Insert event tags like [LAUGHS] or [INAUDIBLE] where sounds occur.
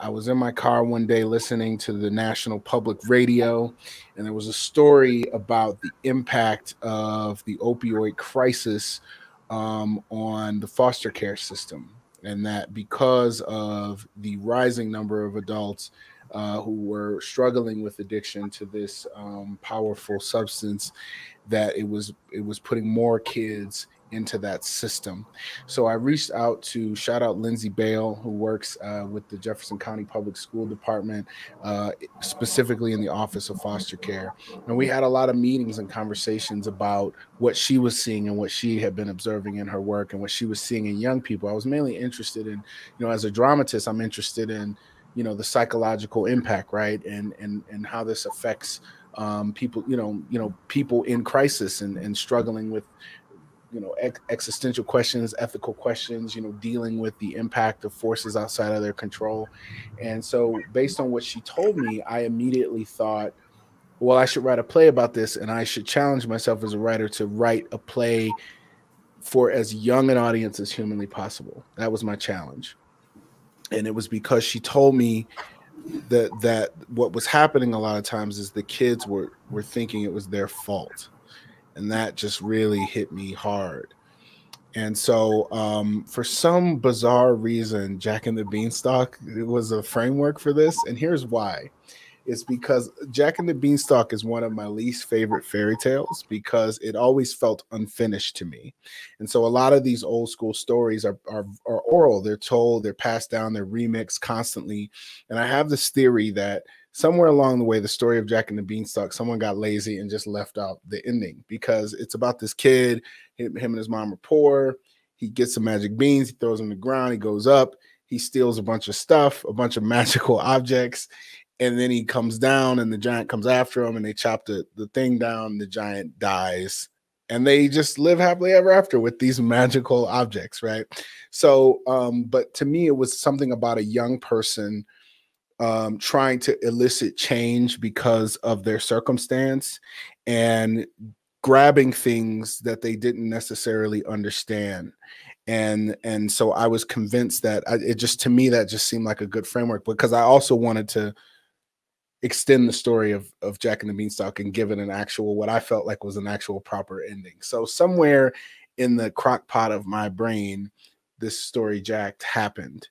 I was in my car one day listening to the National Public Radio, and there was a story about the impact of the opioid crisis um, on the foster care system. And that because of the rising number of adults uh, who were struggling with addiction to this um, powerful substance, that it was it was putting more kids into that system. So I reached out to shout out Lindsay Bale, who works uh, with the Jefferson County Public School Department, uh, specifically in the Office of Foster Care. And we had a lot of meetings and conversations about what she was seeing and what she had been observing in her work and what she was seeing in young people. I was mainly interested in, you know, as a dramatist, I'm interested in, you know, the psychological impact, right, and and and how this affects um, people, you know, you know, people in crisis and, and struggling with you know ex- existential questions ethical questions you know dealing with the impact of forces outside of their control. And so based on what she told me i immediately thought well i should write a play about this and i should challenge myself as a writer to write a play for as young an audience as humanly possible. That was my challenge. And it was because she told me that that what was happening a lot of times is the kids were were thinking it was their fault and that just really hit me hard. And so, um, for some bizarre reason, Jack and the Beanstalk was a framework for this, and here's why: it's because Jack and the Beanstalk is one of my least favorite fairy tales because it always felt unfinished to me. And so, a lot of these old school stories are are, are oral; they're told, they're passed down, they're remixed constantly. And I have this theory that somewhere along the way, the story of Jack and the Beanstalk, someone got lazy and just left out the ending because it's about this kid. Him, and his mom are poor. He gets some magic beans. He throws them to the ground. He goes up. He steals a bunch of stuff, a bunch of [LAUGHS] magical objects, and then he comes down, and the giant comes after him, and they chop the, the thing down. The giant dies, and they just live happily ever after with these magical objects, right? So, um, but to me, it was something about a young person um, trying to elicit change because of their circumstance and grabbing things that they didn't necessarily understand. And and so i was convinced that I, it just to me that just seemed like a good framework because i also wanted to extend the story of of jack and the beanstalk and give it an actual what i felt like was an actual proper ending. So somewhere in the crock pot of my brain this story jacked happened